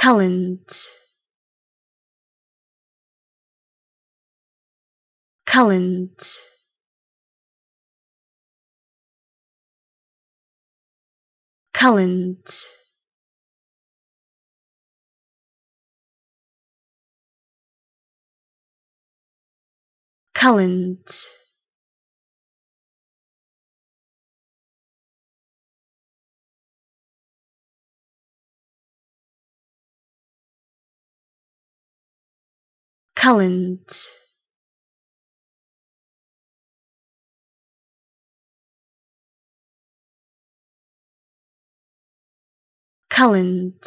current current current current current current